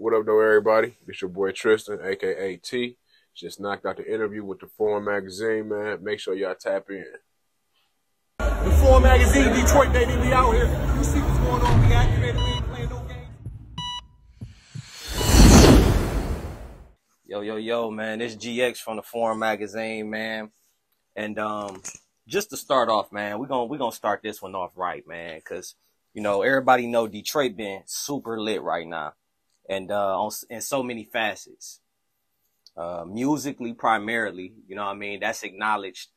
What up, though, everybody? It's your boy Tristin, aka T. Just knocked out the interview with the Forum Magazine, man. Make sure y'all tap in. The Forum Magazine, Detroit, baby, we out here. You see what's going on? We activated. We ain't playing no games. Yo, yo, yo, man. This GX from the Forum Magazine, man. And um, just to start off, man, we're gonna we're gonna start this one off right, man, because you know everybody know Detroit been super lit right now, and uh, on, in so many facets. Uh, musically, primarily, you know, what I mean, that's acknowledged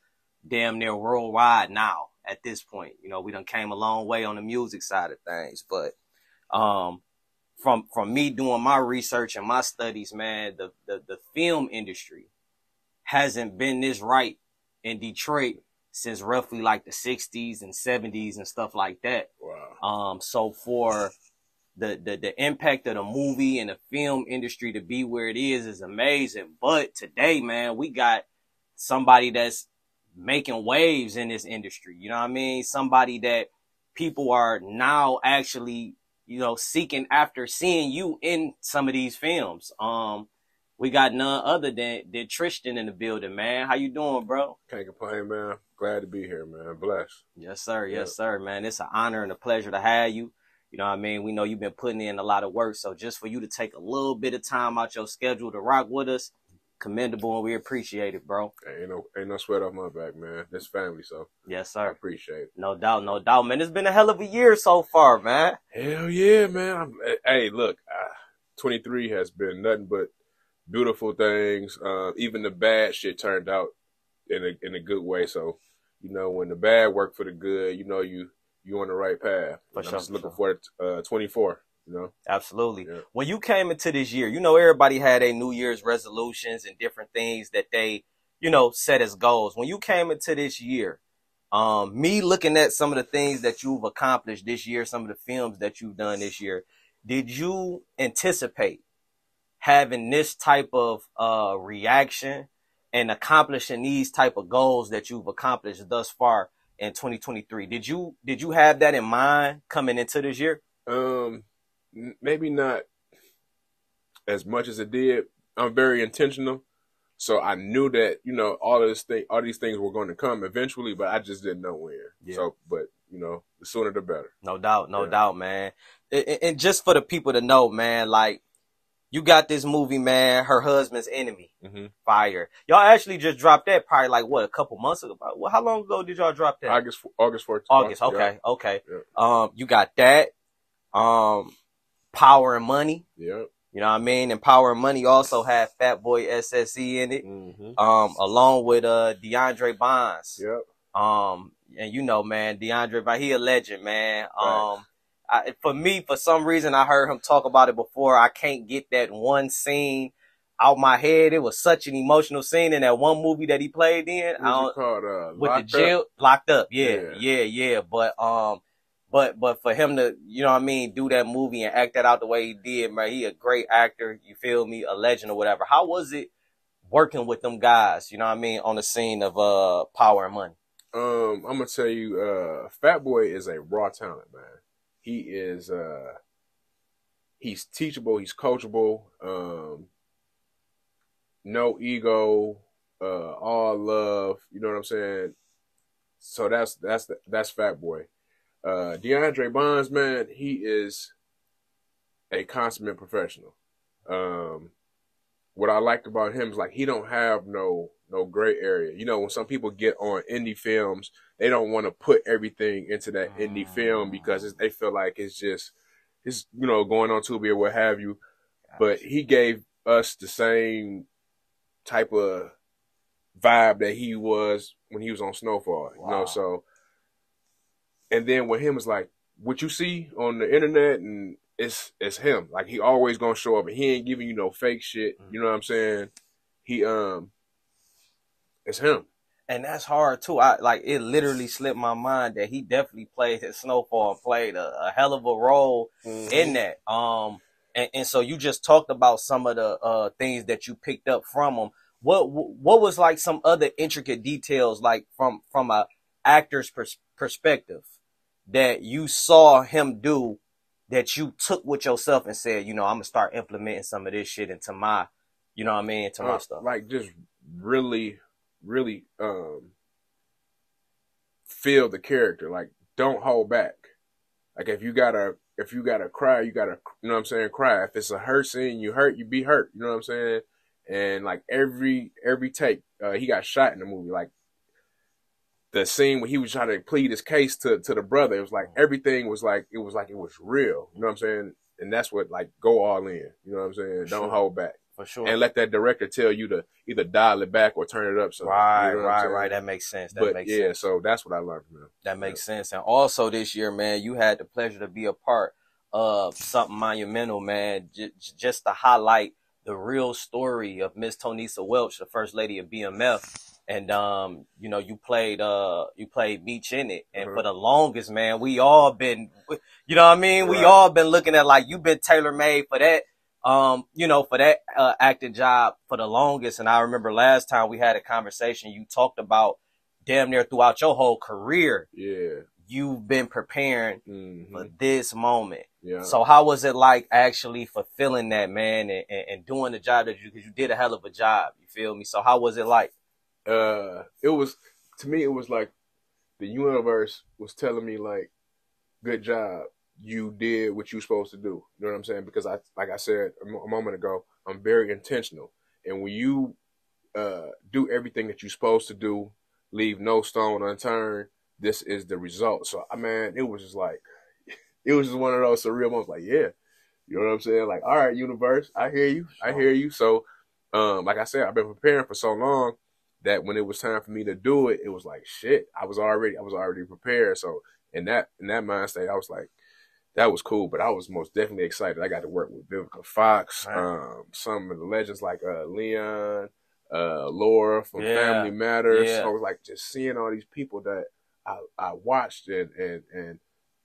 damn near worldwide now. At this point, you know, we done came a long way on the music side of things, but um, from from me doing my research and my studies, man, the the, the film industry hasn't been this right in Detroit since roughly like the 60s and 70s and stuff like that. Wow. Um, so for the, the, the impact of the movie and the film industry to be where it is is amazing. But today, man, we got somebody that's making waves in this industry. You know what I mean? Somebody that people are now actually, you know, seeking after seeing you in some of these films. Um, we got none other than, than Tristin in the building, man. How you doing, bro? Can't complain, man. Glad to be here, man. Blessed. Yes, sir. Yes, sir, man. It's an honor and a pleasure to have you. You know what I mean? We know you've been putting in a lot of work. So just for you to take a little bit of time out your schedule to rock with us, commendable and we appreciate it, bro. Ain't no ain't no sweat off my back, man. This family, so Yes, I sir. appreciate it. No doubt, no doubt, man. It's been a hell of a year so far, man. Hell yeah, man. I'm, hey, look, uh, 23 has been nothing but beautiful things. Uh, even the bad shit turned out in a in a good way. So, you know, when the bad work for the good, you know you you on the right path. For sure, I'm just for looking sure. for uh, 24. You know, Absolutely. Yeah. When you came into this year, you know, everybody had a New Year's resolutions and different things that they, you know, set as goals. When you came into this year, um, me looking at some of the things that you've accomplished this year, some of the films that you've done this year, did you anticipate having this type of uh reaction and accomplishing these type of goals that you've accomplished thus far in 2023? Did you did you have that in mind coming into this year? um, maybe not as much as it did. I'm very intentional. So I knew that, you know, all of this thing, all these things were going to come eventually, but I just didn't know when. Yeah. So, but you know, the sooner the better. No doubt, no Yeah. doubt, man. And, just for the people to know, man, like you got this movie, man. Her husband's enemy, Mm-hmm. fire. Y'all actually just dropped that probably like what a couple months ago. Well, how long ago did y'all drop that? August, August 14th. August. Yeah. Okay, okay. Yeah. Um, you got that. Um, Power and Money. Yep. You know what I mean? And Power and Money also had Fat Boy SSE in it. Mm-hmm. Um, along with uh DeAndre Bonds. Yep. Um, and you know, man, DeAndre, but he a legend, man. Right. Um, I, for me, for some reason, I heard him talk about it before. I can't get that one scene out my head. It was such an emotional scene in that one movie that he played in. I don't, it called? Uh, with the Up? jail locked up. Yeah, Yeah. yeah, yeah. But um, but but for him to, you know what I mean, do that movie and act that out the way he did, man, he a great actor. You feel me? A legend or whatever. How was it working with them guys? You know what I mean on the scene of uh Power and Money. Um, I'm gonna tell you, uh, Fat Boy is a raw talent, man. He is, uh, he's teachable, he's coachable, um, no ego, uh, all love. You know what I'm saying? So that's that's that's Fat Boy. Uh, DeAndre Bonds, man, he is a consummate professional. Um, what I liked about him is like he don't have no no gray area. You know, when some people get on indie films, they don't want to put everything into that indie film because it's, they feel like it's just it's you know going on Tubi or what have you. But he gave us the same type of vibe that he was when he was on Snowfall. You know, so and then with him it's like what you see on the internet and it's it's him. Like he always gonna show up and he ain't giving you no fake shit. You know what I'm saying? He um it's him. and that's hard too. I like it literally slipped my mind that he definitely played his Snowfall and played a, a hell of a role in that. Um, and, and so you just talked about some of the uh things that you picked up from him. What what was like some other intricate details like from from a actor's pers- perspective that you saw him do that you took with yourself and said, you know, I'm gonna start implementing some of this shit into my, you know what I mean, into my Uh, stuff. Like just really, really um feel the character. Like don't hold back. Like if you gotta if you gotta cry, you gotta you know what I'm saying, cry. If it's a hurt scene, you hurt, you be hurt. You know what I'm saying? And like every every take, uh, he got shot in the movie. Like the scene when he was trying to plead his case to to the brother, it was like everything was like it was like it was real. You know what I'm saying? And that's what like go all in. You know what I'm saying? Don't hold back For sure. and let that director tell you to either dial it back or turn it up. So right, you know right, right. That makes sense. That but makes yeah, sense. so that's what I learned from him. That makes sense. And also this year, man, you had the pleasure to be a part of something monumental, man. J- just to highlight the real story of Miss Tonesa Welch, the first lady of BMF. And um, you know, you played uh you played Meech in it. And Mhm. for the longest, man, we all been you know what I mean? We all been looking at like you've been tailor made for that um, you know, for that uh, acting job for the longest. And I remember last time we had a conversation, you talked about damn near throughout your whole career, Yeah. you've been preparing hmm for this moment. Yeah. So how was it like actually fulfilling that, man, and, and, and doing the job that you, because you did a hell of a job. You feel me? So how was it like? uh it was to me it was like the universe was telling me like good job you did what you were supposed to do. You know what i'm saying? Because i like i said a moment ago i'm very intentional. And when you uh do everything that you're supposed to do leave no stone unturned this is the result. So i mean it was just like it was just one of those surreal moments like yeah. You know what i'm saying? Like all right universe i hear you. I hear you. So um like i said i've been preparing for so long that when it was time for me to do it, it was like shit. I was already I was already prepared. So in that in that mind state, I was like, that was cool. But I was most definitely excited. I got to work with Vivica Fox, Right. um, some of the legends like uh, Leon, uh, Laura from Yeah. Family Matters. Yeah. I was like just seeing all these people that I, I watched and and and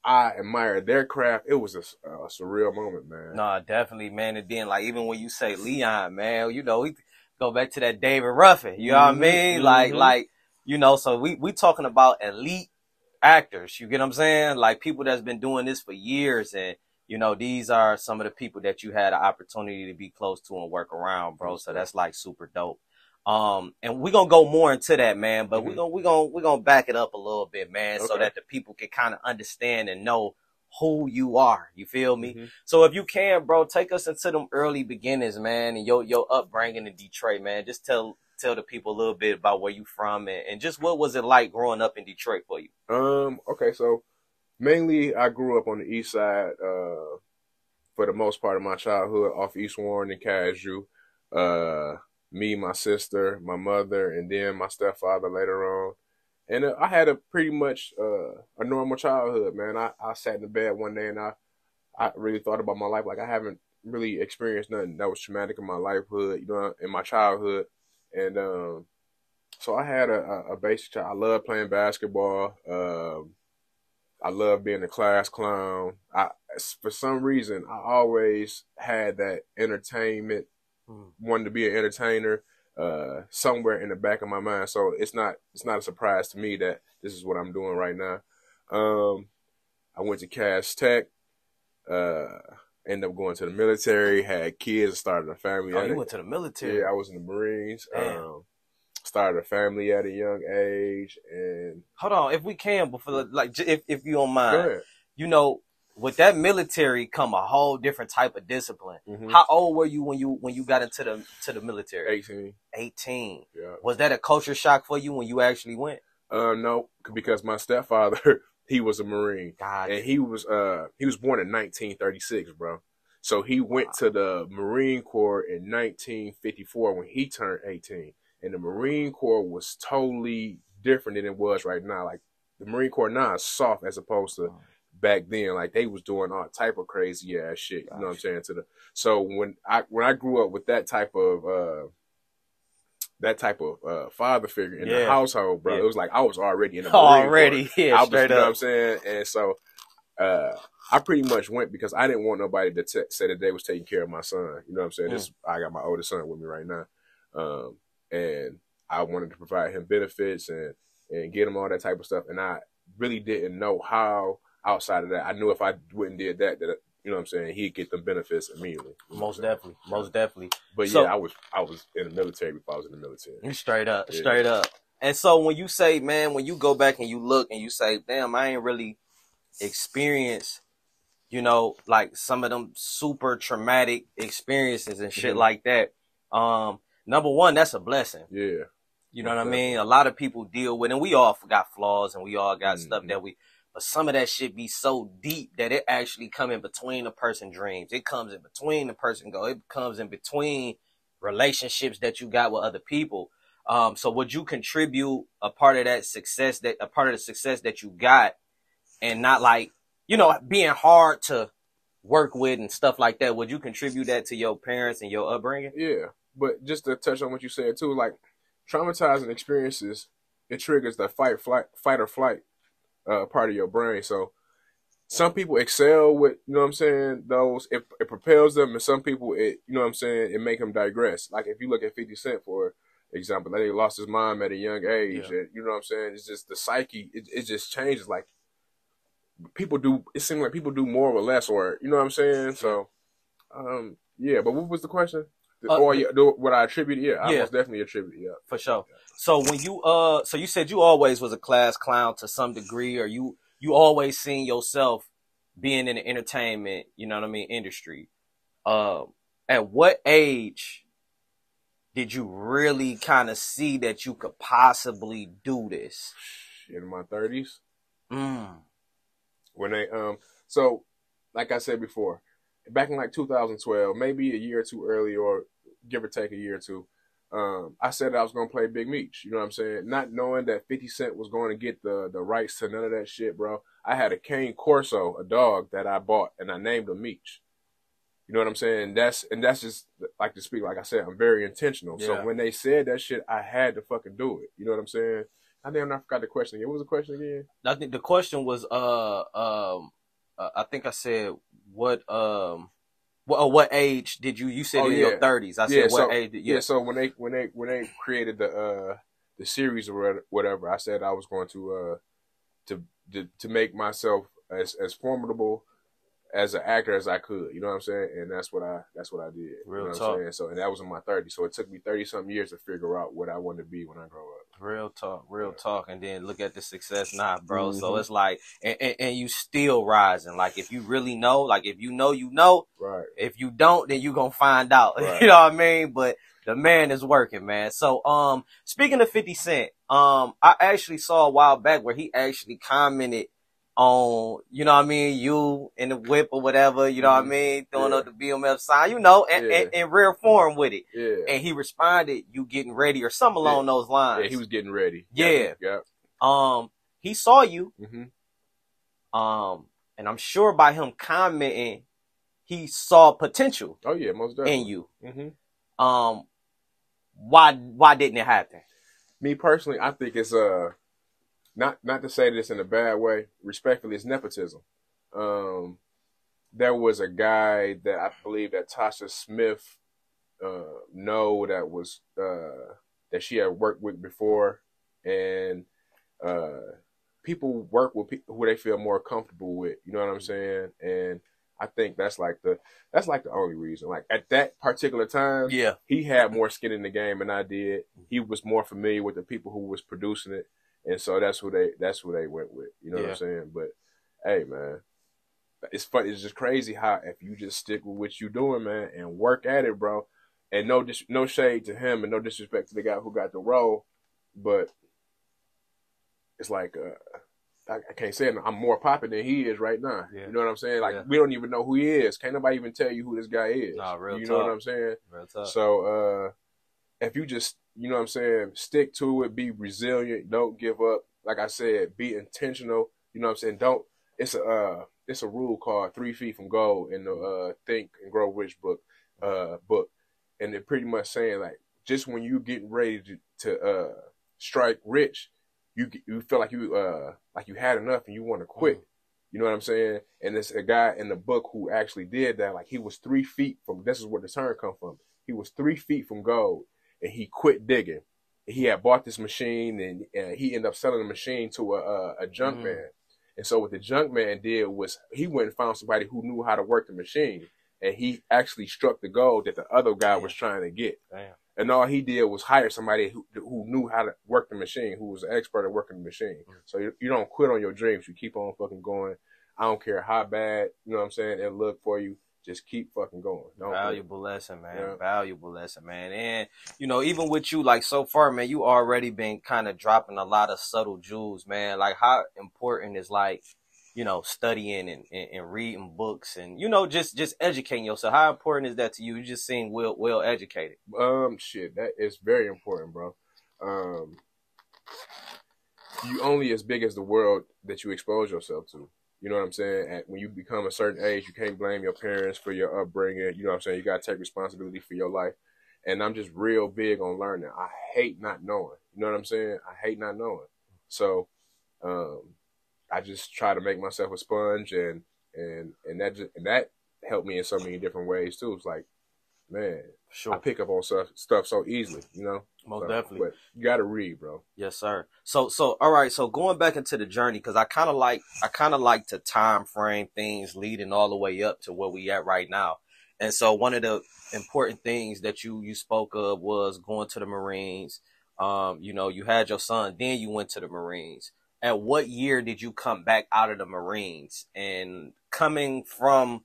I admired their craft. It was a surreal moment, man. No, definitely, man. And then like even when you say Leon, man, you know, we go back to that David Ruffin. You know what I Mhm, mean? Like, mhm. like, you know, so we we talking about elite actors. You get what I'm saying? Like people that's been doing this for years and you know, these are some of the people that you had an opportunity to be close to and work around, bro. So that's like super dope. Um, and we're gonna go more into that, man, but we're Mhm. gonna we're gonna we're gonna back it up a little bit, man, so that the people can kind of understand and know who you are. You feel me? Mhm. So if you can, bro, take us into them early beginnings, man, and your your upbringing in Detroit, man. Just tell tell the people a little bit about where you from and, and just what was it like growing up in Detroit for you. Um. Okay. So mainly, I grew up on the east side. Uh, for the most part of my childhood, off East Warren and Cadieux. Uh, me, my sister, my mother, and then my stepfather later on. And uh, I had a pretty much uh, a normal childhood, man. I, I sat in the bed one day and I I really thought about my life. Like I haven't really experienced nothing that was traumatic in my lifehood, you know, in my childhood. And um, so I had a, a, basic child. I love playing basketball. Um, I love being a class clown. I for some reason I always had that entertainment, Mm. wanted to be an entertainer, uh, somewhere in the back of my mind. So it's not it's not a surprise to me that this is what I'm doing right now. Um, I went to Cass Tech. Uh, ended up going to the military. Had kids. Started a family. Oh, you went to the military. yeah, I was in the Marines. Um, started a family at a young age, and Hold on, if we can, before like if if you don't mind, you know, with that military come a whole different type of discipline. Mhm. How old were you when you when you got into the to the military? Eighteen. Eighteen. Yeah. Was that a culture shock for you when you actually went? Uh, no, because my stepfather he was a Marine, God, and he was uh he was born in 1936, bro. So he went to the Marine Corps in 1954 when he turned 18, and the Marine Corps was totally different than it was right now. Like the Marine Corps now is soft as opposed to back then. Like they was doing all type of crazy ass shit. You know what I'm saying? To the so when I when I grew up with that type of uh that type of uh father figure in the household, bro, Yeah. it was like I was already in the already, yeah, I was, straight you know what I'm saying? And so uh I pretty much went because I didn't want nobody to t- say that they was taking care of my son. You know what I'm saying? Mm. This I got my oldest son with me right now. Um and I wanted to provide him benefits and and get him all that type of stuff and I really didn't know how outside of that. I knew if I wouldn't did that that you know what I'm saying, he'd get the benefits immediately. You know what Most definitely, most definitely. But So- yeah, I was I was in the military before I was in the military. Straight up, Yeah. straight up. And so when you say, man, when you go back and you look and you say, damn, I ain't really experienced, you know, like some of them super traumatic experiences and shit Mhm. like that. Um, number one, that's a blessing. Yeah. You know what I mean? A lot of people deal with, and we all got flaws and we all got stuff Mhm. that we, but some of that shit be so deep that it actually come in between a person dreams. It comes in between the person go. It comes in between relationships that you got with other people. Um, so would you contribute a part of that success that a part of the success that you got and not like, you know, being hard to work with and stuff like that? Would you contribute that to your parents and your upbringing? Yeah. But just to touch on what you said too, like traumatizing experiences, it triggers the fight, flight, fight or flight uh, part of your brain. So some people excel with, you know what I'm saying, those, it, it propels them, and some people, it, you know what I'm saying, it make them digress. Like if you look at 50 Cent, for example, that he lost his mom at a young age, Yeah. and, you know what I'm saying, it's just the psyche, it, it just changes. Like people do, it seems like people do more or less, or, you know what I'm saying? So, um, yeah, but what was the question? Uh, or yeah, do, what I attribute? Yeah, I Yeah. most definitely attribute. Yeah, For sure. So when you uh so you said you always was a class clown to some degree or you you always seen yourself being in the entertainment, you know what I mean, industry. Um at what age did you really kind of see that you could possibly do this? in my thirties Mm. when they um. So, like I said before, back in like 2012, maybe a year or two early, or give or take a year or two. Um, I said I was gonna play Big Meech. You know what I'm saying? Not knowing that 50 Cent was going to get the the rights to none of that shit, bro. I had a Cane Corso, a dog that I bought, and I named him Meech. You know what I'm saying? That's and that's just like to speak. Like I said, I'm very intentional. Yeah. So when they said that shit, I had to fucking do it. You know what I'm saying? I damn, I forgot the question again. What was the question again? I think the question was uh um uh, I think I said what um what, uh, what age did you you said Oh, in yeah. your 30s. I said Yeah, what so- age did, Yeah. yeah. So when they when they when they created the uh the series or whatever, I said I was going to uh to to, to make myself as as formidable as an actor as I could. You know what I'm saying? And that's what I that's what I did. Real you know talk. what I'm saying? So and that was in my 30s. So it took me 30 something years to figure out what I wanted to be when I grow up. Real talk, real talk, and then look at the success now, bro. So Mhm. it's like, and, and, and you still rising. Like if you really know, like if you know, you know. Right. If you don't, then you gonna find out. Right. you know what I mean? But the man is working, man. So um, speaking of Fifty Cent, um, I actually saw a while back where he actually commented on, you know what I mean, you in the whip or whatever, you know what I Mhm. mean, throwing Yeah. up the BMF sign, you know, and, Yeah. and, in rare form with it. Yeah. And he responded, "You getting ready?" or something along those lines. yeah, he was getting ready. Yeah. Yeah. Um, he saw you. hmm Um, and I'm sure by him commenting, he saw potential Oh yeah, most definitely. in you. hmm Um, why why didn't it happen? me personally, I think it's uh not not to say this in a bad way. Respectfully, it's nepotism. Um, there was a guy that I believe that Tasha Smith uh know that was uh that she had worked with before, and uh people work with people who they feel more comfortable with. You know what I'm saying? And I think that's like the that's like the only reason. Like at that particular time, Yeah, he had more skin in the game than I did. He was more familiar with the people who was producing it, and so that's who they that's who they went with. You know what I'm saying? But hey, man, it's fun. It's just crazy how if you just stick with what you're doing, man, and work at it, bro. And no dis- no shade to him, and no disrespect to the guy who got the role, but it's like uh, I, I can't say it. I'm more popular than he is right now. Yeah. You know what I'm saying? Like Yeah. we don't even know who he is. Can't nobody even tell you who this guy is. Nah, real you know what. I'm saying? So uh if you just you know what I'm saying, stick to it, be resilient, don't give up. Like I said, be intentional. You know what I'm saying? Don't it's a uh it's a rule called three feet from gold in the uh Think and Grow Rich book uh book. And they're pretty much saying like just when you getting ready to, to uh strike rich, you you feel like you uh like you had enough and you want to quit. You know what I'm saying? And it's a guy in the book who actually did that. Like he was three feet from. This is where the term come from. He was three feet from gold, and he quit digging. He had bought this machine, and uh, he ended up selling the machine to a a, a junk Mm. man. And so what the junk man did was he went and found somebody who knew how to work the machine, and he actually struck the goal that the other guy was trying to get. Damn. And all he did was hire somebody who who knew how to work the machine, who was an expert at working the machine. Mm. So you, you don't quit on your dreams. You keep on fucking going. I don't care how bad you know what I'm saying it look for you. Just keep fucking going. Don't quit. Valuable lesson, man. Yeah. Valuable lesson, man. And you know, even with you, like so far, man, you already been kind of dropping a lot of subtle jewels, man. Like how important is like, you know, studying and, and, and reading books and you know, just just educating yourself. How important is that to you? You just seem well well educated. Um, shit, that is very important, bro. Um, you only as big as the world that you expose yourself to. You know what I'm saying? At, when you become a certain age, you can't blame your parents for your upbringing. You know what I'm saying? You gotta take responsibility for your life. And I'm just real big on learning. I hate not knowing. You know what I'm saying? I hate not knowing. So, um, I just try to make myself a sponge, and and and that just, and that helped me in so many different ways too. It's like, man, Sure. I pick up on stuff stuff so easily, you know. Most So, definitely. But you gotta read, bro. Yes, sir. So, so all right. So going back into the journey, because I kind of like, I kind of like to time frame things leading all the way up to where we at right now. And so one of the important things that you you spoke of was going to the Marines. Um, you know, you had your son, then you went to the Marines. At what year did you come back out of the Marines? And coming from,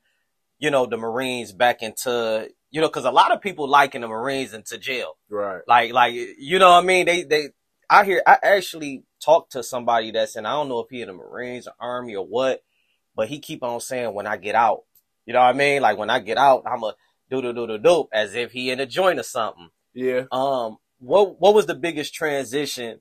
you know, the Marines back into, you know, because a lot of people liken the Marines into jail. Right. Like, like you know what I mean? They, they. I hear. I actually talked to somebody that's in. I don't know if he in the Marines or Army or what, but he keep on saying when I get out. You know what I mean? Like when I get out, I'm a do do do do do as if he in a joint or something. Yeah. Um, what what was the biggest transition?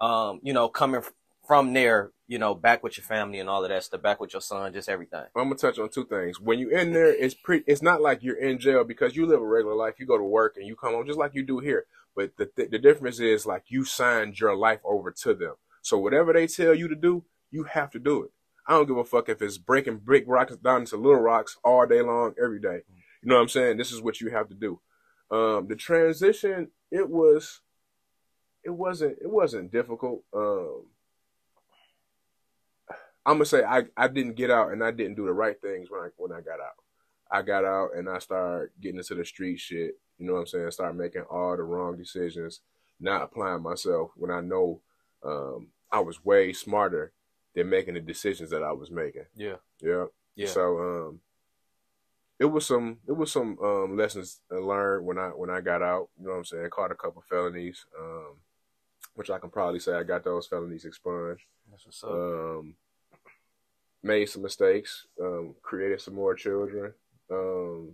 Um, you know, coming from there, you know, back with your family and all of that stuff, back with your son, just everything. I'm gonna touch on two things. When you're in there, it's pre. It's not like you're in jail because you live a regular life. You go to work and you come home just like you do here. But the the difference is like you signed your life over to them. So whatever they tell you to do, you have to do it. I don't give a fuck if it's breaking big rocks down into little rocks all day long, every day. You know what I'm saying? This is what you have to do. Um, the transition, it was, it wasn't, it wasn't difficult. Um, I'm gonna say I, I didn't get out and I didn't do the right things when I when I got out. I got out and I started getting into the street shit. You know what I'm saying? Start making all the wrong decisions, not applying myself when I know um, I was way smarter than making the decisions that I was making. Yeah, Yeah. yeah. So um, it was some it was some um, lessons learned when I when I got out. You know what I'm saying? Caught a couple felonies, um, which I can probably say I got those felonies expunged. That's what's up. Um, made some mistakes. Um, created some more children. Um,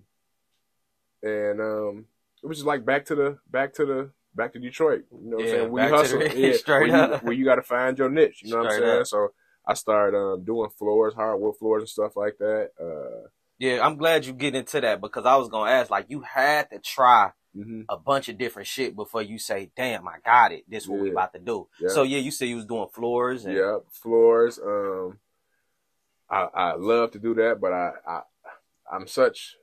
and um, it was just like back to the back to the back to Detroit. You know what Yeah, I'm saying? You hustle. the- yeah, straight where you, where you got to find your niche. You know what I'm saying? up. So I started um, doing floors, hardwood floors and stuff like that. Uh, Yeah, I'm glad you get into that because I was gonna ask, like, you had to try mhm. a bunch of different shit before you say, "Damn, I got it. This is what we about to do." Yeah. So yeah, you said you was doing floors and Yeah, floors. Um, I I love to do that, but I I I'm such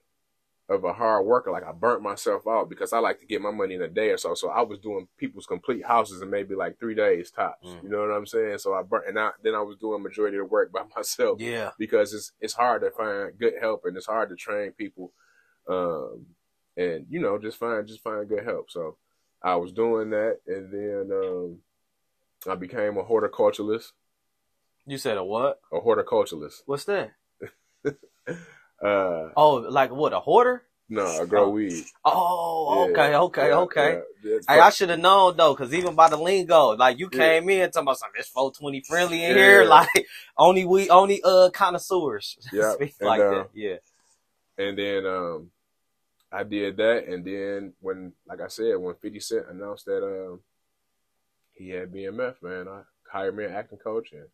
of a hard worker. Like I burnt myself out because I like to get my money in a day or so. So I was doing people's complete houses in maybe like three days tops. Mm. You know what I'm saying? So I burnt, and I, then I was doing majority of the work by myself yeah, because it's it's hard to find good help and it's hard to train people, um, and you know just find just find good help. So I was doing that, and then um, I became a horticulturalist. You said a what? A horticulturalist. What's that? Uh, Oh, like what? A hoarder? no, I grow Oh. weed. Oh, Yeah, okay, okay, yeah, okay. yeah. Hey, I should have known though, because even by the lingo, like you came in talking about something, it's 420 friendly in here, like only we only uh connoisseurs Yeah, like uh, that. Yeah, And then um, I did that, and then when, like I said, when Fifty Cent announced that um, he had BMF, man, I hired me an acting coach and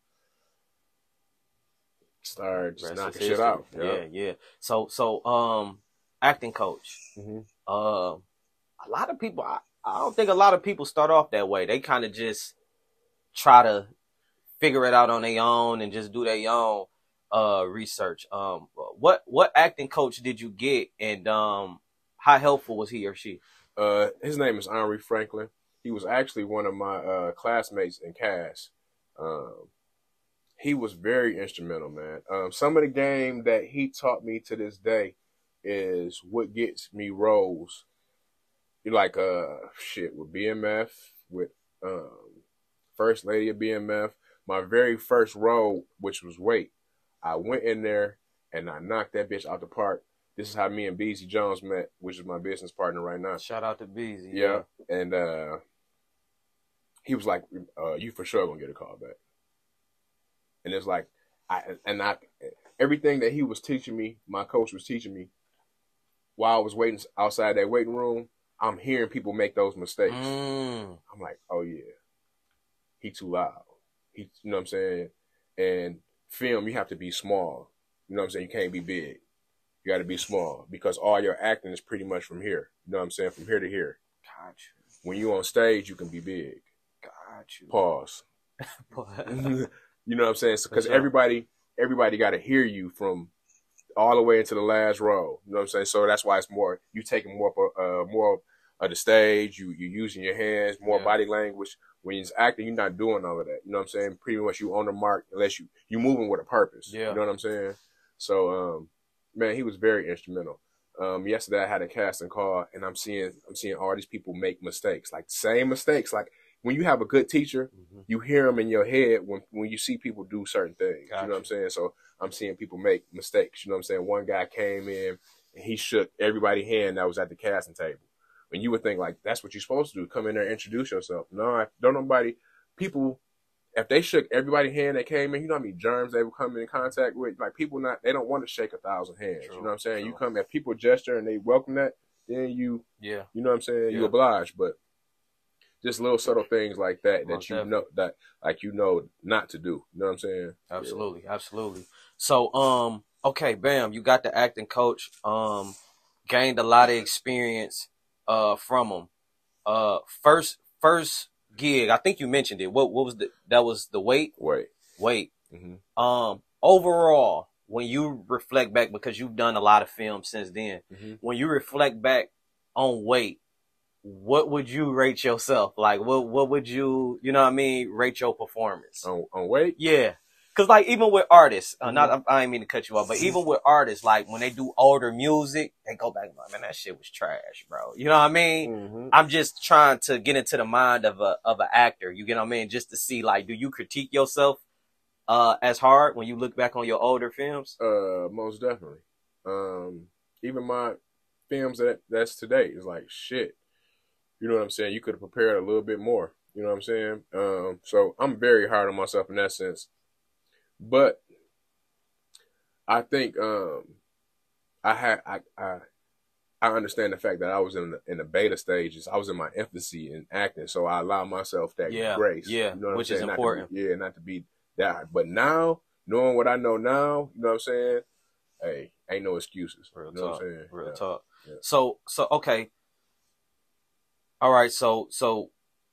started just knocking shit out. Yeah, yeah. So, so um, acting coach. hmm Uh, a lot of people. I, I don't think a lot of people start off that way. They kind of just try to figure it out on their own and just do their own uh research. Um, what what acting coach did you get, and um, how helpful was he or she? Uh, his name is Henri Franklin. He was actually one of my uh, classmates in Cass. Um, he was very instrumental, man. Um, some of the game that he taught me to this day is what gets me roles. You like uh shit with BMF with um first lady of BMF. My very first role, which was weight, I went in there and I knocked that bitch out the park. This is how me and Beezy Jones met, which is my business partner right now. Shout out to Beezy. Yeah, and uh he was like, uh, "You for sure gonna get a call back." And it's like, I and I everything that he was teaching me, my coach was teaching me while I was waiting outside that waiting room. I'm hearing people make those mistakes. Mm. I'm like, oh yeah, he too loud. He, you know what I'm saying? And film, you have to be small. You know what I'm saying? You can't be big. You got to be small because all your acting is pretty much from here. You know what I'm saying? From here to here. Got When you on stage, you can be big. you. Got you. Pause. you know what I'm saying? Because sure. everybody, everybody got to hear you from all the way into the last row. You know what I'm saying? So that's why it's more you taking more of a, uh, more of the stage. You you using your hands, more Yeah. body language. When you're acting, you're not doing all of that. You know what I'm saying? Pretty much you on the mark unless you you moving with a purpose. Yeah. You know what I'm saying? So um, man, he was very instrumental. Um, yesterday I had a casting call and I'm seeing I'm seeing all these people make mistakes, like same mistakes. Like when you have a good teacher, Mhm. you hear them in your head when when you see people do certain things. You know what I'm saying? So I'm seeing people make mistakes. You know what I'm saying? One guy came in and he shook everybody's hand that was at the casting table. And you would think like that's what you're supposed to do. Come in there, introduce yourself. No, don't nobody people if they shook everybody's hand that came in, you know how many germs they would come in contact with? Like people not they don't want to shake a thousand hands. True, you know what I'm saying? You come if people gesture and they welcome that, then you Yeah. you know what I'm saying? You Yeah. oblige, but just little subtle things like that that Most you definitely. know that like you know not to do. You know what I'm saying? Absolutely, absolutely. So, um, okay, bam, you got the acting coach. Um, gained a lot of experience, uh, from him. Uh, first, first gig, I think you mentioned it. What, what was the? That was the weight. Wait. Weight. hmm Um, overall, when you reflect back, because you've done a lot of films since then, Mhm. when you reflect back on weight, what would you rate yourself? Like, what, what would you, you know what I mean, rate your performance? On on weight. Yeah. Cause like even with artists, uh, Mm-hmm. not I ain't mean to cut you off, but even with artists, like when they do older music, they go back and like, man, that shit was trash, bro. You know what I mean? Mm-hmm. I'm just trying to get into the mind of a of an actor. You get what I mean? Just to see like, do you critique yourself uh as hard when you look back on your older films? Uh, most definitely. Um, even my films that that's today is like shit. You know what I'm saying? You could have prepared a little bit more. You know what I'm saying? Um, so I'm very hard on myself in that sense. But I think um, I had I, I I understand the fact that I was in the in the beta stages. I was in my infancy in acting, so I allowed myself that Yeah, grace. yeah, you know which I'm is saying? Not be- important. yeah, not to be that. But now, knowing what I know now, you know what I'm saying? Hey, ain't no excuses. Real you know talk. what I'm saying? Real Yeah. talk. Yeah. So so okay. All right, so so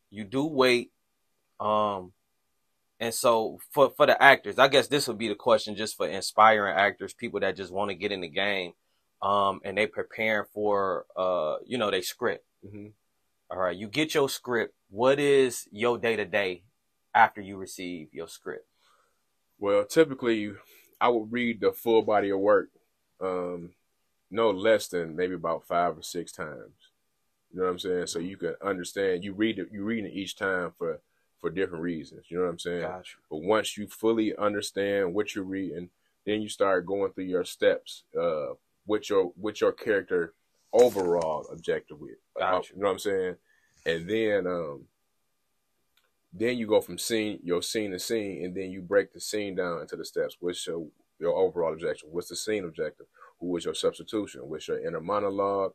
you do wait, um, and so for for the actors, I guess this would be the question just for inspiring actors, people that just want to get in the game, um, and they preparing for uh, you know, they script. Mhm. All right, you get your script. What is your day to day after you receive your script? Well, typically, I would read the full body of work, um, no less than maybe about five or six times. You know what I'm saying? So you can understand. You read it. You read it each time for for different reasons. You know what I'm saying? Gotcha. But once you fully understand what you're reading, then you start going through your steps. Uh, with your with your character overall objective with. Gotcha. You know what I'm saying? And then um, then you go from scene your scene to scene, and then you break the scene down into the steps. What's your your overall objective? What's the scene objective? Who was your substitution? What's your inner monologue?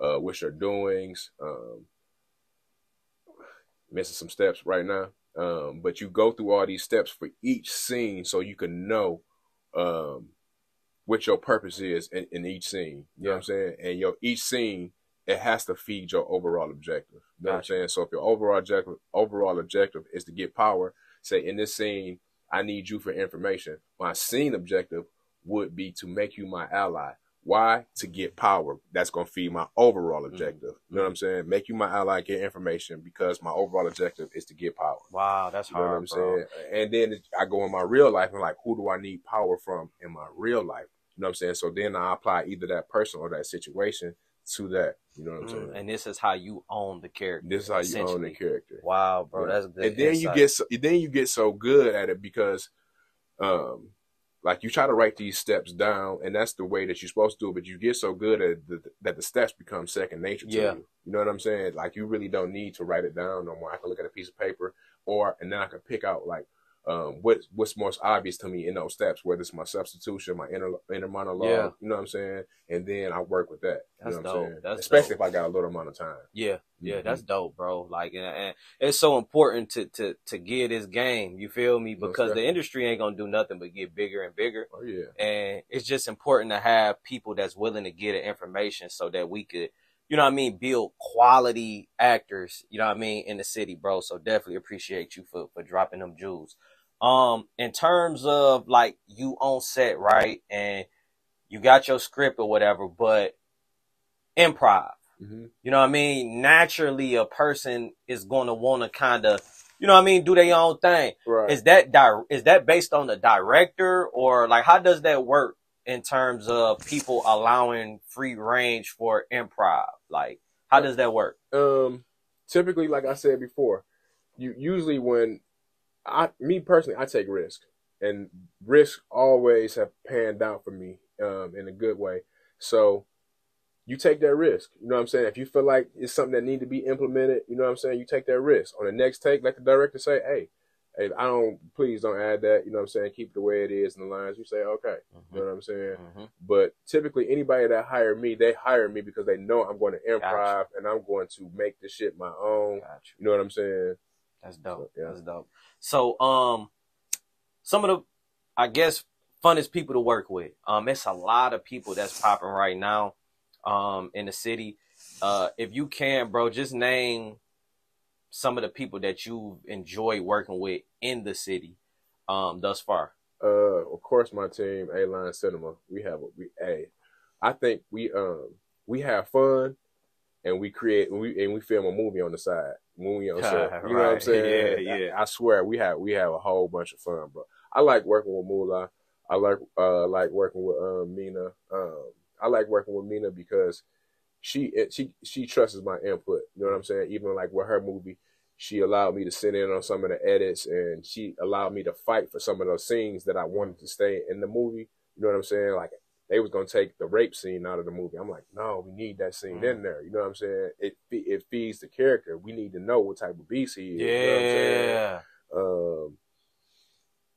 Uh, what's your doings? Um, missing some steps right now. Um, but you go through all these steps for each scene so you can know um, what your purpose is in, in each scene. You know what I'm saying? And your each scene it has to feed your overall objective. You know what I'm saying? So if your overall objective overall objective is to get power, say in this scene, I need you for information. My scene objective would be to make you my ally. Why? To get power. That's gonna feed my overall Mm-hmm. objective. You know what I'm saying? Make you my ally, get information because my overall objective is to get power. Wow, that's You know what I'm bro. saying? And then I go in my real life and like, who do I need power from in my real life? You know what I'm saying? So then I apply either that person or that situation to that. You know what I'm saying? Mm, and this is how you own the character. this is how you own the character. Wow, bro, Yeah. that's good. and then you get so, then you get so good at it because um like you try to write these steps down and that's the way that you're supposed to do it but you get so good at it that, that the steps become second nature to Yeah. you. You know what i'm saying? Like you really don't need to write it down no more. I can look at a piece of paper or and then i can pick out like um, what what's most obvious to me in those steps, whether it's my substitution, my inner inner monologue, Yeah. you know what I'm saying, and then I work with that. That's you know what dope. I'm saying? That's Especially dope. if I got a little amount of time. Yeah, yeah, Mhm. that's dope, bro. Like, and, and it's so important to to to get this game. You feel me? Because the industry ain't gonna do nothing but get bigger and bigger. Oh yeah, And it's just important to have people that's willing to get the information so that we could, you know what I mean, build quality actors, you know what I mean, in the city, bro. So definitely appreciate you for, for dropping them jewels. Um, in terms of like you on set, right? And you got your script or whatever, but improv, hmm you know what I mean? Naturally, a person is going to want to kind of, you know what I mean, do their own thing. right. Is that di- is that based on the director or like how does that work in terms of people allowing free range for improv? Like how does that work? um typically like i said before you usually when i me personally i take risk. And risk always have panned out for me um in a good way. So you take that risk. You know what i'm saying? If you feel like it's something that need to be implemented you know what i'm saying? You take that risk. On the next take let the director say hey hey i don't please don't add that. You know what i'm saying? Keep it the way it is in the lines. You say okay. You know what i'm saying? Mhm. but typically, anybody that hire me, they hire me because they know I'm going to improv Gotcha. and I'm going to make this shit my own. Got you. You know what I'm saying? That's dope. So, yeah. That's dope. So um some of the I guess funnest people to work with. Um it's a lot of people that's popping right now um in the city. Uh if you can, bro, just name some of the people that you've enjoyed working with in the city um thus far. Uh, of course, my team, A Line Cinema, we have a we. A, I think we um we have fun, and we create and we and we film a movie on the side. On set. You know what I'm saying? Yeah, yeah. I, I swear we have we have a whole bunch of fun, bro. I like working with Moolah. I like uh like working with um Mina. Um, I like working with Mina because she she she trusts my input. You know what I'm saying? Even like with her movie, she allowed me to sit in on some of the edits, and she allowed me to fight for some of those scenes that I wanted to stay in the movie. You know what I'm saying? Like they was gonna take the rape scene out of the movie. I'm like, no, we need that scene Mm. in there. You know what I'm saying? It it feeds the character. We need to know what type of beast he is. You know what I'm? Yeah. Um,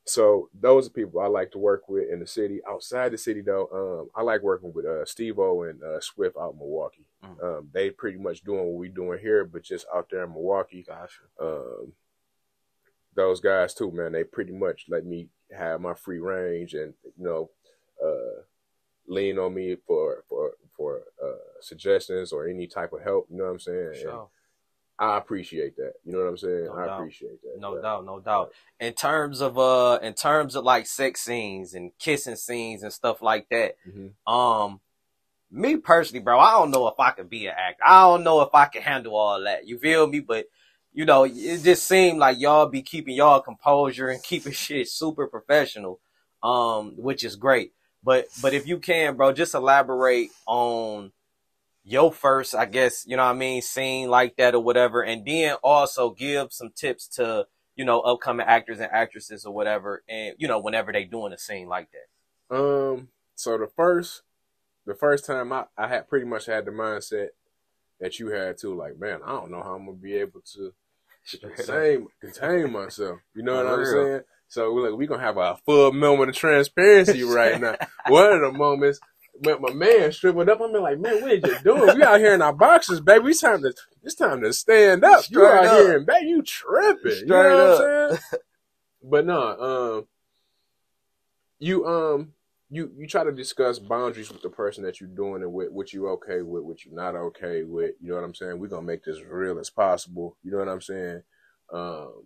so those are people I like to work with in the city. Outside the city, though, um, I like working with uh, Steve O and uh, Swift out in Milwaukee. Mm. Um, they pretty much doing what we doing here, but just out there in Milwaukee. Gotcha. Um, those guys too, man. They pretty much let me have my free range and you know uh, lean on me for for for uh, suggestions or any type of help. You know what I'm saying? And Sure. I appreciate that. You know what I'm saying? No I doubt. appreciate that. No Yeah. doubt, no doubt. In terms of uh in terms of like sex scenes and kissing scenes and stuff like that, Mhm. um me personally, bro, I don't know if I could be an actor. I don't know if I can handle all that. You feel me? But you know, it just seemed like y'all be keeping y'all composure and keeping shit super professional, um, which is great. But but if you can, bro, just elaborate on your first, I guess, you know what I mean, scene like that or whatever, and then also give some tips to, you know, upcoming actors and actresses or whatever, and you know, whenever they doing a scene like that. Um. So the first, the first time I, I had pretty much had the mindset that you had too. Like, man, I don't know how I'm gonna be able to contain contain myself. You know what I'm saying? So we're like, we gonna have a full moment of transparency right now. One of the moments. When my man stripping up, I'm like, man, what are you doing? We out here in our boxes, baby. It's time to, it's time to stand up. You Straight out up. here and baby, you tripping. you know what I'm saying? But no, um, you um, you you try to discuss boundaries with the person that you're doing it with, what you okay with, what you not okay with. You know what I'm saying? We're gonna make this real as possible. You know what I'm saying? Um,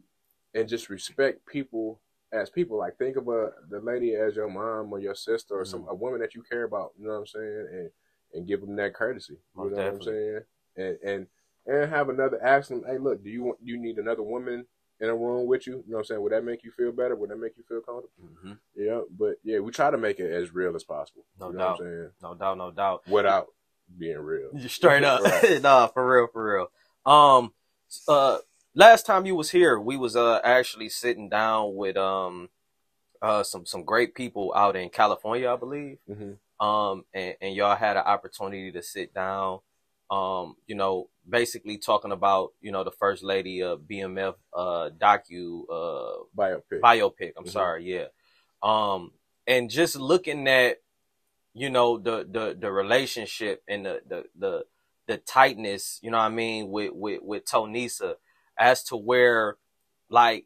and just respect people as people, like think of a the lady as your mom or your sister or some Mhm. a woman that you care about. You know what I'm saying? And and give them that courtesy. You Most know definitely. what I'm saying? And and and have another ask them, hey, look, do you want you need another woman in a room with you? You know what I'm saying? Would that make you feel better? Would that make you feel comfortable? Mhm. Yeah, but yeah, we try to make it as real as possible. No you know doubt. what I'm saying? No doubt, no doubt. Without being real. Straight up. Right. nah, for real, for real. Um uh last time you was here, we was uh actually sitting down with um uh some some great people out in California, I believe. hmm Um and, and y'all had an opportunity to sit down. Um, you know, basically talking about, you know, the first lady of BMF uh docu uh Biopic. biopic. I'm Mhm. sorry, yeah. Um, and just looking at, you know, the the the relationship and the the the the tightness, you know what I mean, with with with Tonesa, as to where, like,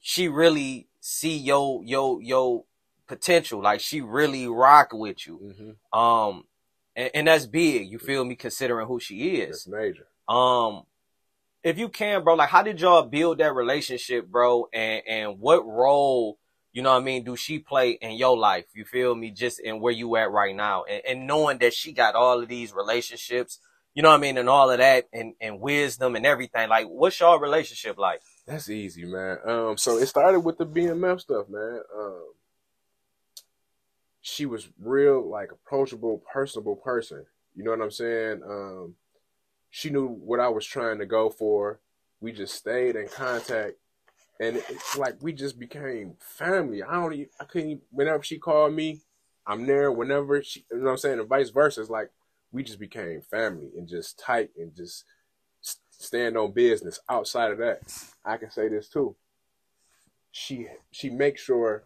she really see your your your potential, like she really rock with you. hmm Um, and, and that's big. You feel me? Considering who she is. It's major. Um, if you can, bro, like how did y'all build that relationship, bro? And and what role, you know what I mean, do she play in your life? You feel me? Just in where you at right now. And, and knowing that she got all of these relationships, you know what I mean, and all of that and, and wisdom and everything. Like, what's y'all relationship like? That's easy, man. Um, so it started with the BMF stuff, man. Um, she was real, like approachable, personable person. You know what I'm saying? Um, she knew what I was trying to go for. We just stayed in contact, and it's like we just became family. I don't, even, I couldn't. Even, whenever she called me, I'm there. Whenever she, you know what I'm saying, and vice versa. It's like we just became family and just tight and just stand on business. Outside of that, I can say this too. She she makes sure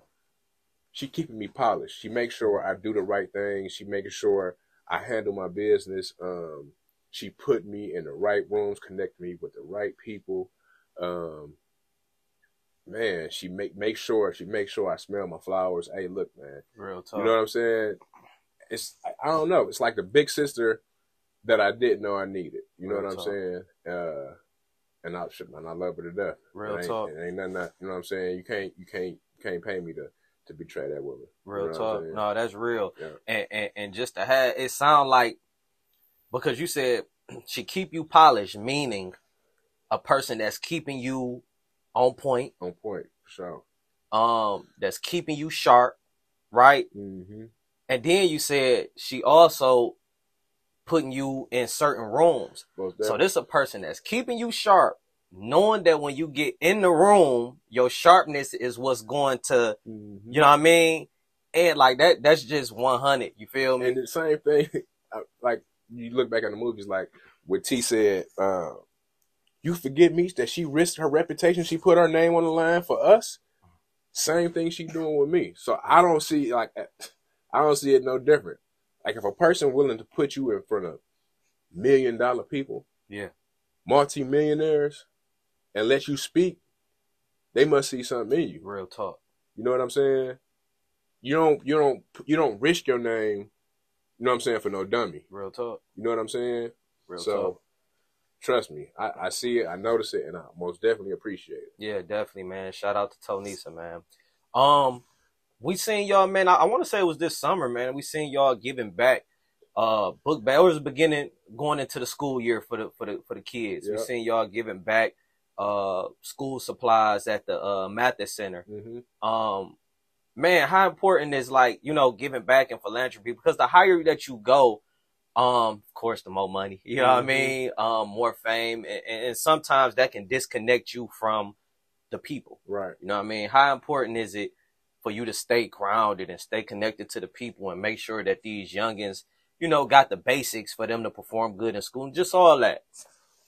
she keeping me polished. She makes sure I do the right thing. She making sure I handle my business. Um, she put me in the right rooms, connect me with the right people. Um, man, she make make sure she make sure I smell my flowers. Hey, look, man, Real talk. you know what I'm saying? It's I- don't know. It's like the big sister that I didn't know I needed. You know Real what I'm talk. saying? Uh, and I and I love her to death. Real it talk. It ain't nothing. That, you know what I'm saying? You can't you can't you can't pay me to to betray that woman. Real You know talk. No, that's real. Yeah. And, and and just to have it sound like because you said she keep you polished, meaning a person that's keeping you on point, On point for sure. um, that's keeping you sharp, right? Mm-hmm. And then you said she also putting you in certain rooms. So this a person that's keeping you sharp, knowing that when you get in the room, your sharpness is what's going to, Mhm. you know what I mean? And like that, that's just 100. You feel me? And the same thing, like you look back on the movies, like what T said. Uh, you forget me that she risked her reputation. She put her name on the line for us. Same thing she doing with me. So I don't see like I don't see it no different. Like if a person willing to put you in front of million dollar people, Yeah. multi millionaires, and let you speak, they must see something in you. Real talk. You know what I'm saying? You don't you don't you don't risk your name, you know what I'm saying, for no dummy. Real talk. You know what I'm saying? Real talk. so talk. trust me, I, I see it, I notice it, and I most definitely appreciate it. Yeah, definitely, man. Shout out to Tonesa, man. Um, we seen y'all, man. I, I want to say it was this summer, man. We seen y'all giving back. Uh, book back. It was the beginning, going into the school year for the for the for the kids. We seen y'all giving back uh school supplies at the uh Mathis Center. Mm-hmm. um man how important is like you know giving back and philanthropy because the higher that you go um of course the more money you know what i Mhm. mean um more fame and, and sometimes that can disconnect you from the people Right. you know what i mean how important is it for you to stay grounded and stay connected to the people and make sure that these youngins you know got the basics for them to perform good in school and just all that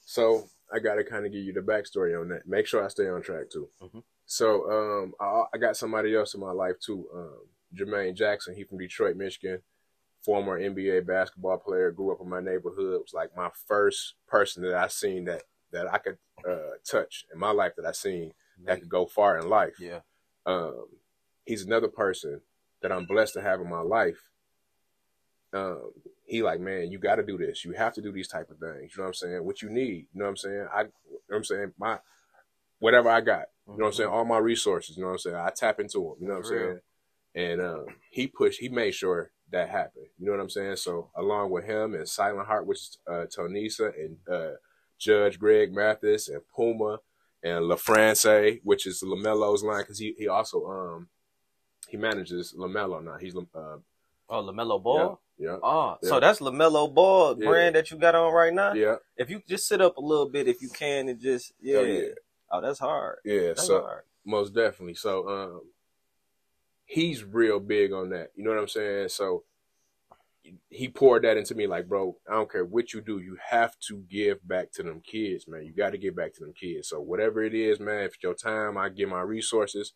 So I got to kind of give you the backstory on that. Make sure I stay on track too. Mhm. So um, I, I got somebody else in my life too. Um, Jermaine Jackson. He from Detroit, Michigan. Former NBA basketball player. Grew up in my neighborhood. It Was like my first person that I seen that that I could uh, touch in my life that I seen that could go far in life. yeah Um, he's another person that I'm blessed to have in my life. Um, he like, man, you got to do this. You have to do these type of things. You know what I'm saying? What you need. You know what I'm saying? I, you know what I'm saying my whatever I got. You know what I'm saying? All my resources. You know what I'm saying? I tap into them. You know what I'm saying? And um, he pushed. He made sure that happened. You know what I'm saying? So along with him and Silent Heart, which is uh, Tonesa and uh, Judge Greg Mathis and Puma and La France, which is Lamelo's line, because he he also um he manages Lamelo now. He's uh, Oh, Lamelo Ball. yeah Oh, Yeah. so that's Lamelo Ball Yeah. brand that you got on right now. yeah If you just sit up a little bit, if you can, and just yeah. Yeah. Oh, that's hard. yeah. That's So hard. most definitely. So um he's real big on that. You know what I'm saying? So he poured that into me like, bro, I don't care what you do, you have to give back to them kids, man. You got to give back to them kids. So whatever it is, man, if it's your time, I give my resources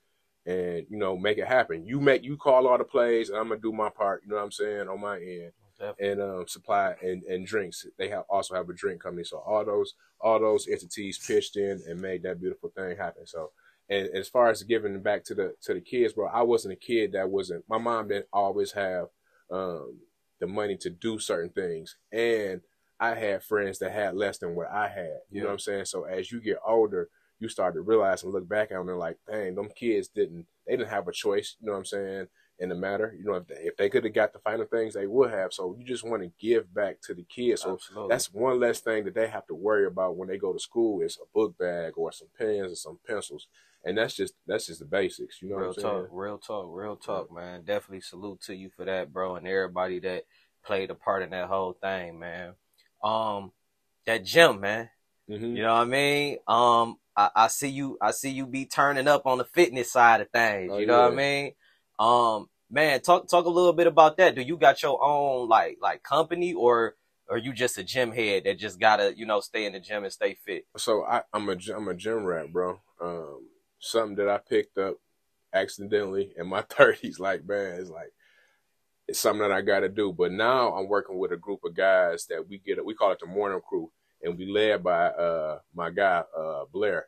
and you know, make it happen. You make you call all the plays and I'm gonna do my part, you know what I'm saying, on my end Definitely. and um, supply and, and drinks. They have also have a drink company. So all those all those entities pitched in and made that beautiful thing happen. So and as far as giving back to the to the kids, bro, I wasn't a kid that wasn't my mom didn't always have um, the money to do certain things. And I had friends that had less than what I had. You know what I'm saying? So as you get older, you start to realize and look back at them and like, dang, them kids didn't they didn't have a choice, you know what I'm saying? in the matter. You know, if they, if they could have got the final things, they would have. So you just want to give back to the kids. So Absolutely. that's one less thing that they have to worry about when they go to school is a book bag or some pens or some pencils. And that's just that's just the basics. You know real what I'm saying? talk, real talk, real talk, man. Definitely salute to you for that, bro, and everybody that played a part in that whole thing, man. Um, that gym, man. hmm You know what I mean? Um, I, I see you. I see you be turning up on the fitness side of things. Oh, you know what I mean? Um, man, talk talk a little bit about that. Do you got your own like like company, or are you just a gym head that just gotta you know stay in the gym and stay fit? So I, I'm a I'm a gym rat, bro. Um, something that I picked up accidentally in my 30s. Like man, it's like it's something that I got to do. But now I'm working with a group of guys that we get. We call it the morning crew, and we led by uh my guy uh Blair,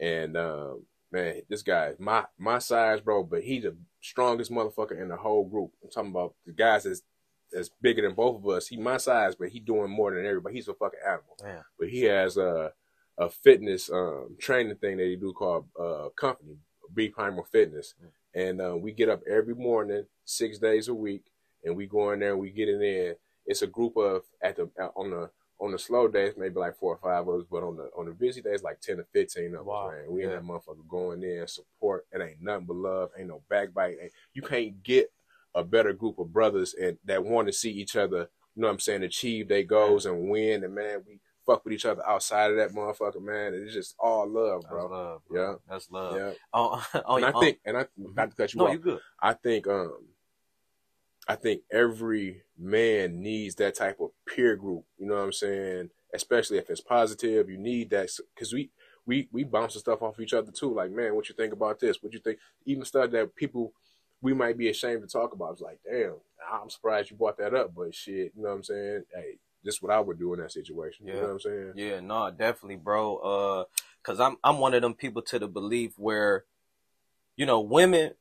and um, man, this guy is my my size, bro. But he's the strongest motherfucker in the whole group. I'm talking about the guys that's that's bigger than both of us. He my size, but he doing more than everybody. He's a fucking animal. Yeah. But he has a a fitness um training thing that he do called uh company B Primal Fitness, and uh, we get up every morning six days a week, and we go in there and we get it in. It's a group of at the on the on the slow days maybe like four or five of us, but on the on the busy days like ten to fifteen of Wow. us. Man, we in that motherfucker going in support. It ain't nothing but love. Ain't no backbite. Ain't, you can't get a better group of brothers and that want to see each other. You know what I'm saying? Achieve their goals and win. And man, we fuck with each other outside of that motherfucker. Man, it's just all love, That's bro. love. Bro. Yeah. That's love. Yeah. Oh, oh, And I oh, think, and I not to cut you no, off. you good. I think um I think every man needs that type of peer group. You know what I'm saying? Especially if it's positive, you need that because we we we bounce the stuff off each other too. Like, man, what you think about this? What you think? Even stuff that people we might be ashamed to talk about. It's like, damn, I'm surprised you brought that up, but shit, you know what I'm saying? Hey, this is what I would do in that situation. You Yeah. know what I'm saying? Yeah, no, definitely, bro. Uh, cause I'm I'm one of them people to the belief where, you know, women,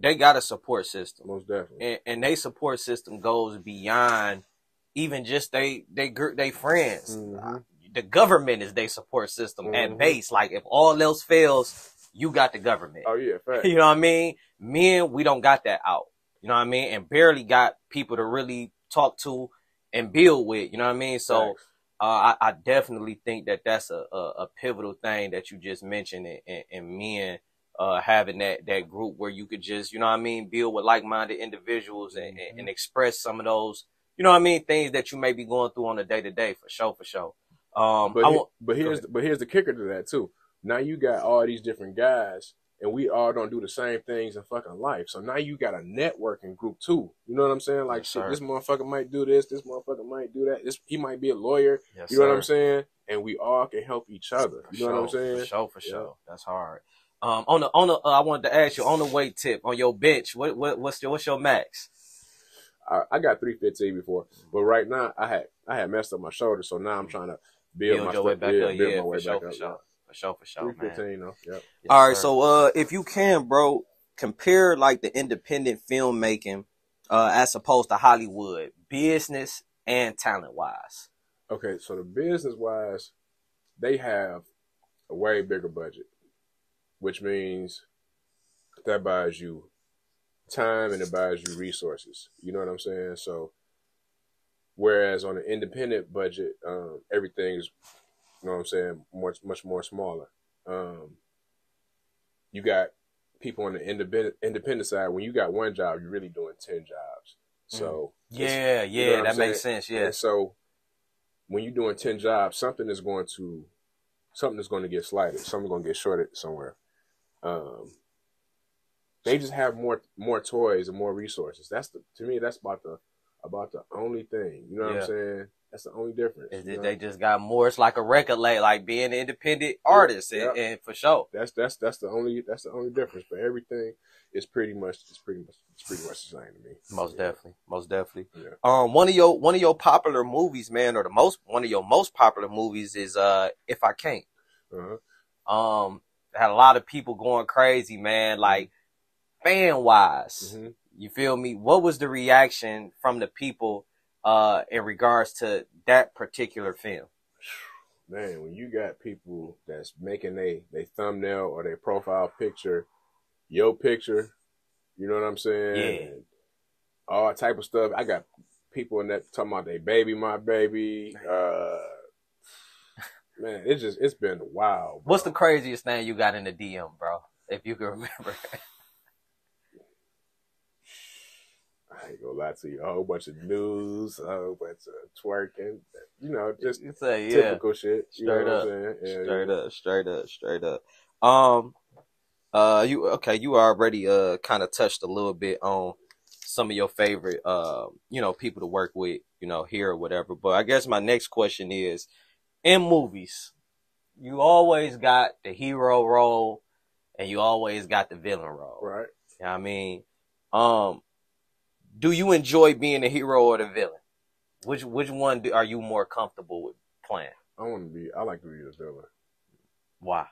they got a support system, Most definitely. and, and they support system goes beyond even just they they gr- they friends. Mhm. The government is their support system at Mhm. base. Like if all else fails, you got the government. Oh yeah, fact. You know what I mean? Men, we don't got that out. You know what I mean? And barely got people to really talk to and build with. You know what I mean? So uh, I, I definitely think that that's a, a, a pivotal thing that you just mentioned in, in, in men uh, having that, that group where you could just, you know what I mean, build with like-minded individuals and, and, and express some of those, you know what I mean, things that you may be going through on a day-to-day for sure, for sure. Um, But want, but here's but here's the kicker to that too. Now you got all these different guys, and we all don't do the same things in fucking life. So now you got a networking group too. You know what I'm saying? Like Yes, shit, this motherfucker might do this. This motherfucker might do that. This he might be a lawyer. yes, You know what. I'm saying? And we all can help each other. For You know what I'm saying? For sure, for Yeah. sure. That's hard. Um, on the on the, uh, I wanted to ask you on the weight tip on your bench. What what what's your what's your max? I, I got 315 before, but right now I had I had messed up my shoulder, so now I'm trying to build, Build my your way stuff- back yeah, up, build yeah, my way for sure, back for up. sure, for sure, for sure, man. 315, though. Yep. Yes, All right, sir. so uh, if you can, bro, compare like the independent filmmaking uh, as opposed to Hollywood, business and talent wise. Okay, so the business wise, they have a way bigger budget. Which means that buys you time and it buys you resources. You know what I'm saying? So, whereas on an independent budget, um, everything is, you know what I'm saying, much much more smaller. Um, you got people on the independent independent side. When you got one job, you're really doing ten jobs. So it's- Yeah, you yeah, know that makes sense. And so when you're doing ten jobs, something is going to something is going to get slighted. Something's going to get shorted somewhere. Um, they just have more more toys and more resources. That's the to me that's about the about the only thing. You know what Yeah. I'm saying? That's the only difference. Is that they just got more. It's like a record label, like being an independent artist, and, and for sure. That's that's that's the only that's the only difference. But everything is pretty much it's pretty much it's pretty much the same to me. Most Yeah. definitely, most definitely. Yeah. Um, one of your one of your popular movies, man, or the most one of your most popular movies is uh, If I Can't. Uh-huh. Um, had a lot of people going crazy, man. Like fan wise, Mhm. you feel me? What was the reaction from the people uh in regards to that particular film? man, when you got people that's making they they thumbnail or their profile picture, your picture, you know what I'm saying? Yeah. All type of stuff. I got people in that talking about they baby, my baby. Uh, man, it's just it's been wild. What's the craziest thing you got in the DM, bro? If you can remember. I ain't gonna lie to you. A whole bunch of news, a whole bunch of twerking. You know, just You say, yeah. typical shit. You know Straight what up. I'm saying? Yeah, straight yeah. up, straight up, straight up. Um, uh, you okay? You already uh kind of touched a little bit on some of your favorite uh you know people to work with, you know here or whatever. But I guess my next question is, in movies, you always got the hero role, and you always got the villain role. Right. You know I mean, um, do you enjoy being the hero or the villain? Which which one do, are you more comfortable with playing? I want to be. I like to be the villain. Why?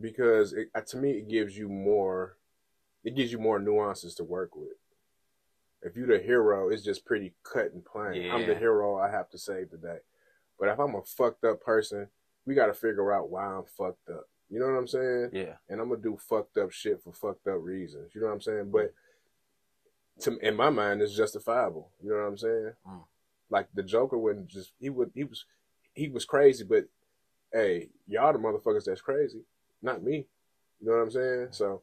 because it, to me it gives you more it gives you more nuances to work with if you're the hero it's just pretty cut and plain. I'm the hero i have to save the day. But if i'm a fucked up person we got to figure out why i'm fucked up. You know what i'm saying? Yeah. and i'm gonna do fucked up shit for fucked up reasons. You know what i'm saying? But to in my mind it's justifiable. You know what i'm saying? Mm. like the joker wouldn't just he would he was he was crazy but hey y'all the motherfuckers that's crazy not me. You know what i'm saying? So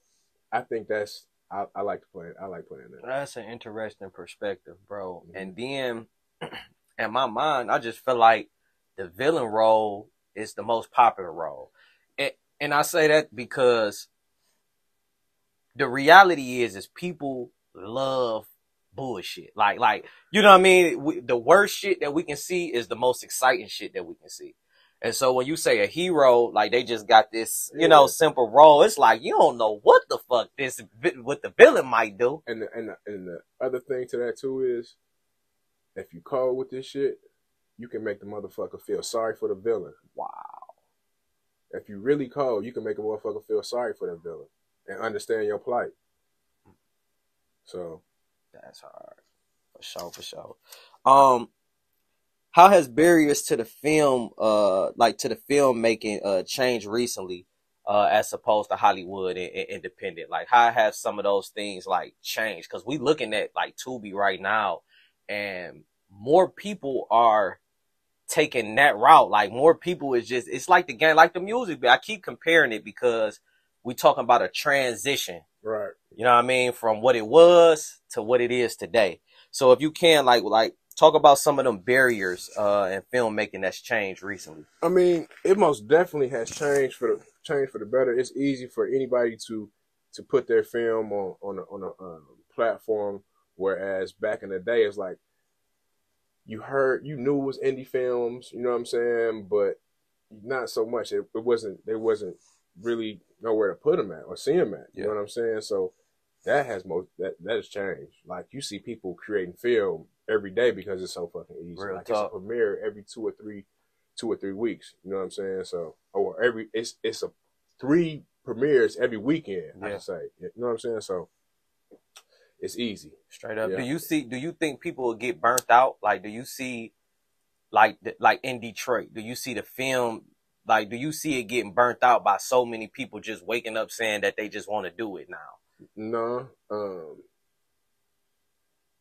i think that's i, I like to play i like playing that That's an interesting perspective, bro. Mhm. And then, in my mind, I just feel like the villain role is the most popular role, and, and I say that because the reality is, is people love bullshit. Like, like you know what I mean? We, the worst shit that we can see is the most exciting shit that we can see. And so when you say a hero, like they just got this, you know, simple role, it's like you don't know what the fuck this, what the villain might do. and the, and the, and the other thing to that too is if you call with this shit you can make the motherfucker feel sorry for the villain Wow. if you really call, you can make a motherfucker feel sorry for the villain and understand your plight so That's hard. For sure, for sure. Um, how has barriers to the film, uh, like to the filmmaking, uh, changed recently, uh, as opposed to Hollywood and, and independent? Like, how have some of those things like changed? Because we looking at like Tubi right now, and more people are taking that route. Like, more people is just it's like the game, like the music. But I keep comparing it because we talking about a transition right you know what I mean? From what it was to what it is today. So if you can like like talk about some of them barriers uh in filmmaking that's changed recently. I mean, it most definitely has changed for the changed for the better. It's easy for anybody to to put their film on on a, on a um, platform, whereas back in the day, it's like you heard you knew it was indie films, you know what I'm saying, but not so much. It, it wasn't there wasn't really nowhere to put them at or see them at. You know what I'm saying? So that has most that that has changed. Like you see people creating film every day because it's so fucking easy. Real like talk. it's a premiere every two or three two or three weeks. You know what I'm saying? So or every it's it's a three premieres every weekend. I Yeah. should say. You know what I'm saying? So it's easy. Straight up. Yeah. Do you see do you think people will get burnt out? Like do you see like like in Detroit, do you see the film like, do you see it getting burnt out by so many people just waking up saying that they just want to do it now? No, um,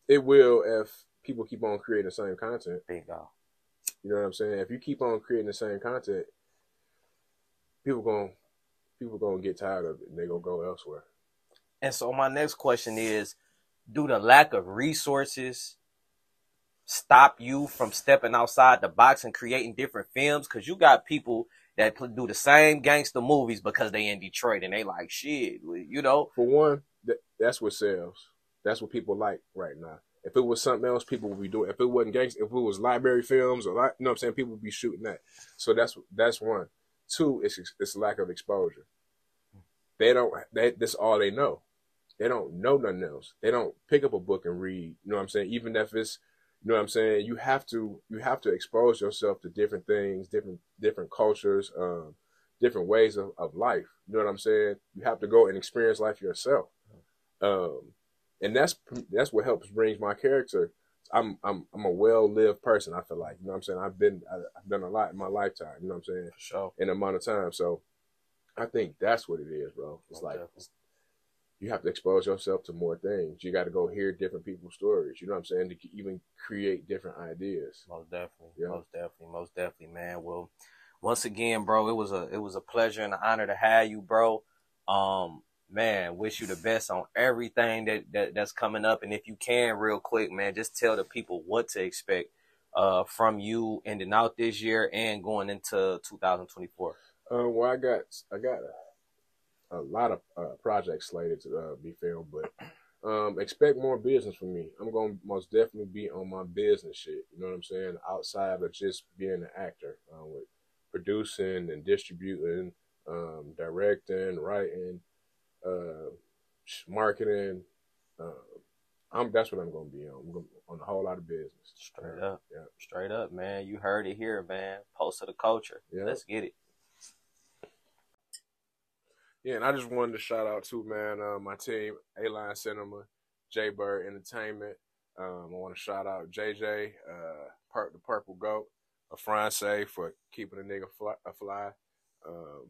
it will if people keep on creating the same content. Bingo. You know what I'm saying? If you keep on creating the same content, people going people gonna get tired of it and they gonna go elsewhere. And so my next question is, do the lack of resources stop you from stepping outside the box and creating different films? Cause you got people that do the same gangster movies because they in Detroit and they like shit, you know. For one, that's what sells. That's what people like right now. If it was something else, people would be doing. If it wasn't gangster, if it was library films or you know what I'm saying, people would be shooting that. So that's that's one. Two, it's it's lack of exposure. They don't. They, that's all they know. They don't know nothing else. They don't pick up a book and read. You know what I'm saying? Even if it's, you know what I'm saying. You have to you have to expose yourself to different things, different different cultures, um, different ways of, of life. You know what I'm saying? You have to go and experience life yourself. Um, and that's that's what helps brings my character. I'm I'm I'm a well lived person. I feel like you know what I'm saying. I've been I've done a lot in my lifetime. You know what I'm saying. For sure. In a amount of time, so I think that's what it is, bro. It's like you have to expose yourself to more things. You got to go hear different people's stories. You know what I'm saying? To even create different ideas. Most definitely. Yeah. Most definitely. Most definitely, man. Well, once again, bro, it was a it was a pleasure and an honor to have you, bro. Um, man, wish you the best on everything that, that that's coming up. And if you can, real quick, man, just tell the people what to expect uh, from you ending out this year and going into 2024. Uh, well, I got I got a, a lot of uh, projects slated to uh, be filmed, but um, expect more business from me. I'm gonna most definitely be on my business shit. You know what I'm saying? Outside of just being an actor, uh, with producing and distributing, um, directing, writing uh, marketing. Uh, I'm that's what I'm gonna be on. I'm gonna, on a whole lot of business. Straight up, yeah. Straight up, man. You heard it here, man. Post of the culture. Yeah. Let's get it. Yeah, and I just wanted to shout out to man uh, my team, A Line Cinema, J Bird Entertainment. Um, I want to shout out JJ, uh, Part the Purple Goat, a France for keeping a nigga fly. A fly. Um,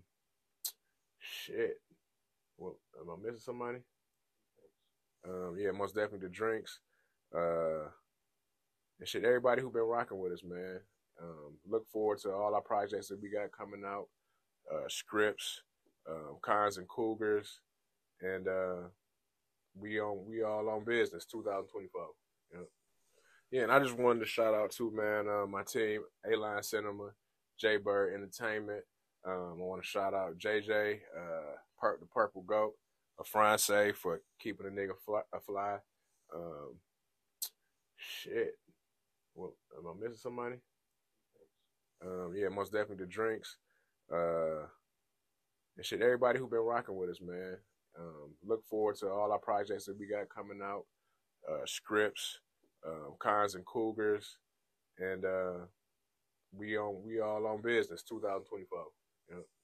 shit, well, am I missing somebody? Um, yeah, most definitely the drinks. Uh, and shit, everybody who been rocking with us, man. Um, look forward to all our projects that we got coming out. Uh, scripts, uh, Cons and Cougars, and uh, we on we all on business 2024. Yeah. yeah, and I just wanted to shout out to man uh, my team, A Line Cinema, J Bird Entertainment. Um, I want to shout out JJ, uh, the Purple Goat, a France for keeping a nigga fly. A fly. Um, shit. Well, am I missing somebody? Um, yeah, most definitely the drinks. Uh, and shit, everybody who been rocking with us, man. Um, look forward to all our projects that we got coming out. Uh, scripts, um, Cons and Cougars, and uh, we on we all on business 2024. Yeah.